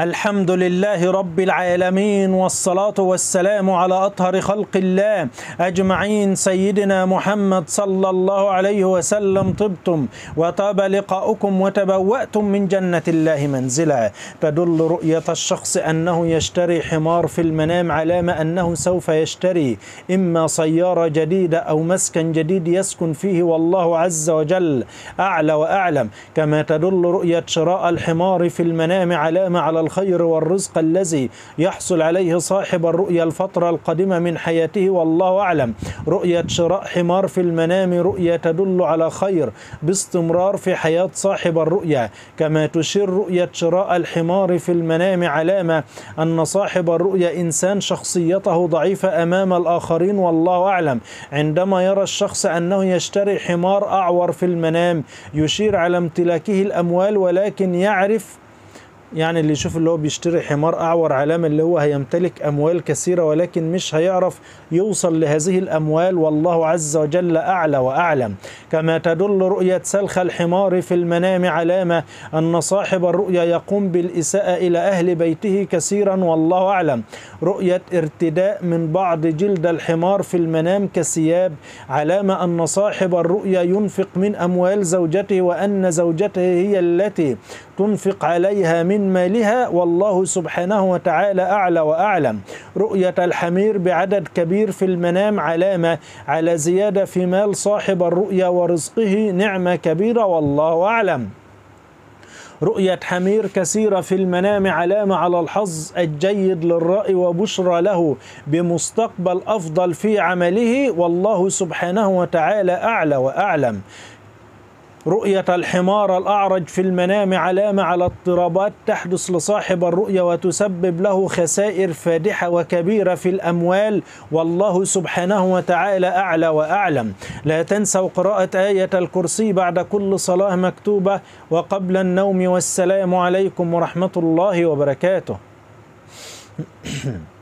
الحمد لله رب العالمين والصلاة والسلام على أطهر خلق الله أجمعين سيدنا محمد صلى الله عليه وسلم طبتم وطاب لقاؤكم وتبوأتم من جنة الله منزلا. تدل رؤية الشخص أنه يشتري حمار في المنام علامة أنه سوف يشتري. إما سيارة جديدة أو مسكن جديد يسكن فيه والله عز وجل أعلى وأعلم. كما تدل رؤية شراء الحمار في المنام علامة على الخير والرزق الذي يحصل عليه صاحب الرؤيا الفترة القادمة من حياته والله أعلم. رؤية شراء حمار في المنام رؤية تدل على خير باستمرار في حياة صاحب الرؤيا. كما تشير رؤية شراء الحمار في المنام علامة أن صاحب الرؤيا إنسان شخصيته ضعيفة أمام الآخرين والله أعلم. عندما يرى الشخص أنه يشتري حمار أعور في المنام يشير على امتلاكه الأموال ولكن يعرف يعني اللي يشوف اللي هو بيشتري حمار أعور علامة اللي هو هيمتلك أموال كثيرة ولكن مش هيعرف يوصل لهذه الأموال والله عز وجل أعلى وأعلم. كما تدل رؤية سلخ الحمار في المنام علامة أن صاحب الرؤيا يقوم بالإساءة إلى أهل بيته كثيرا والله أعلم. رؤية ارتداء من بعض جلد الحمار في المنام كثياب علامة أن صاحب الرؤيا ينفق من أموال زوجته وأن زوجته هي التي تنفق عليها من مالها والله سبحانه وتعالى أعلى وأعلم. رؤية الحمير بعدد كبير في المنام علامة على زيادة في مال صاحب الرؤيا ورزقه نعمة كبيرة والله أعلم. رؤية حمير كثيرة في المنام علامة على الحظ الجيد للرأي وبشرى له بمستقبل أفضل في عمله والله سبحانه وتعالى أعلى وأعلم. رؤية الحمار الأعرج في المنام علامة على اضطرابات تحدث لصاحب الرؤيا وتسبب له خسائر فادحة وكبيرة في الأموال. والله سبحانه وتعالى أعلى وأعلم. لا تنسوا قراءة آية الكرسي بعد كل صلاة مكتوبة. وقبل النوم والسلام عليكم ورحمة الله وبركاته.